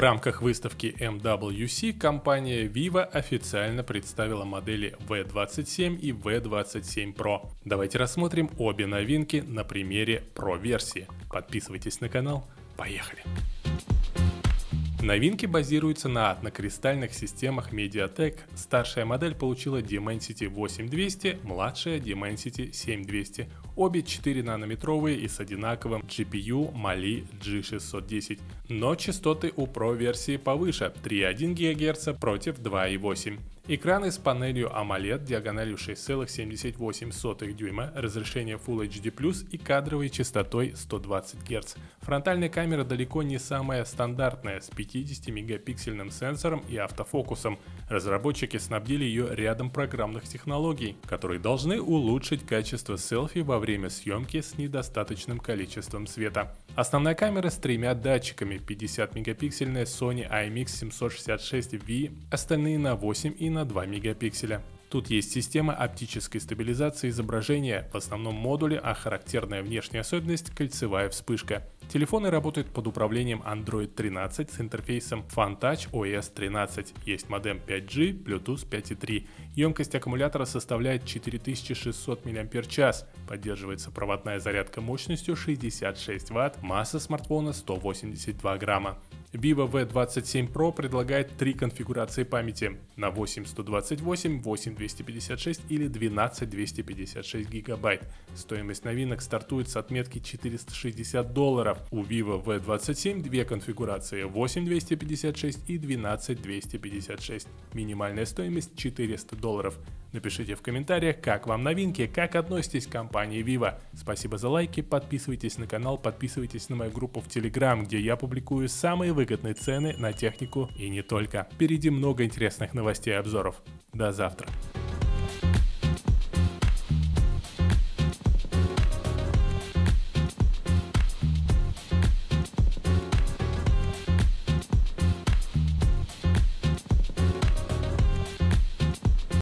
рамках выставки MWC компания Vivo официально представила модели V27 и V27 Pro. Давайте рассмотрим обе новинки на примере Pro версии. Подписывайтесь на канал, поехали! Новинки базируются на однокристальных системах MediaTek. Старшая модель получила Dimensity 8200, младшая Dimensity 7200. Обе 4 нанометровые и с одинаковым GPU Mali G610. Но частоты у Pro версии повыше 3,1 ГГц против 2,8. Экраны с панелью AMOLED диагональю 6,78 дюйма, разрешение Full HD+, и кадровой частотой 120 Гц. Фронтальная камера далеко не самая стандартная, с 50-мегапиксельным сенсором и автофокусом. Разработчики снабдили ее рядом программных технологий, которые должны улучшить качество селфи во время съемки с недостаточным количеством света. Основная камера с тремя датчиками, 50 мегапиксельная Sony IMX766V, остальные на 8 и на 2 мегапикселя. Тут есть система оптической стабилизации изображения, в основном модуле, а характерная внешняя особенность – кольцевая вспышка. Телефоны работают под управлением Android 13 с интерфейсом FunTouch OS 13. Есть модем 5G, Bluetooth 5.3. Емкость аккумулятора составляет 4600 мАч. Поддерживается проводная зарядка мощностью 66 Вт. Масса смартфона 182 грамма. Vivo V27 Pro предлагает три конфигурации памяти на 8 128, 8 256 или 12 256 гигабайт. Стоимость новинок стартует с отметки 460 долларов. У Vivo V27 две конфигурации 8 256 и 12 256. Минимальная стоимость 400 долларов. Напишите в комментариях, как вам новинки, как относитесь к компании Vivo. Спасибо за лайки, подписывайтесь на канал, подписывайтесь на мою группу в Telegram, где я публикую самые выгодные цены на технику и не только. Впереди много интересных новостей и обзоров. До завтра.